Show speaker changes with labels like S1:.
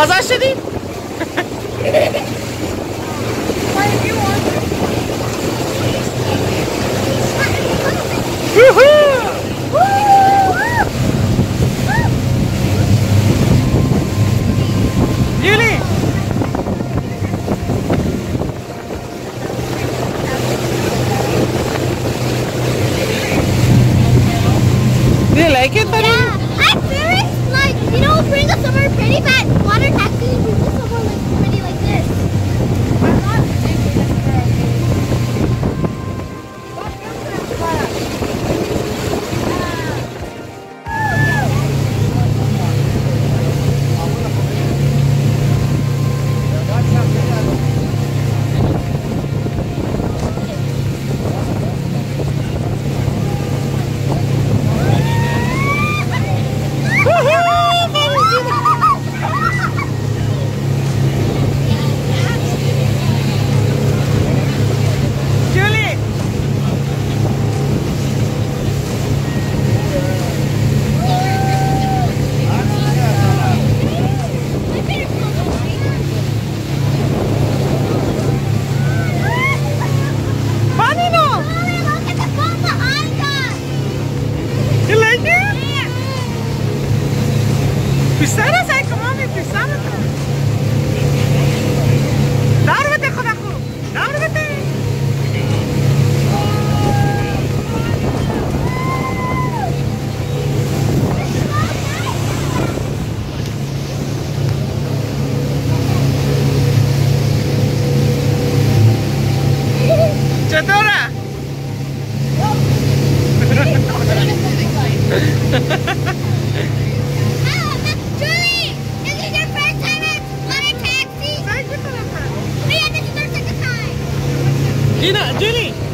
S1: do you!
S2: Julie! Do you like it, buddy?
S1: Yeah, I first like you us somewhere pretty bad water taxi. pisarás ahí, como me on if you
S2: dárvete. Chatora. Ha ha ha ha. Gina, Julie!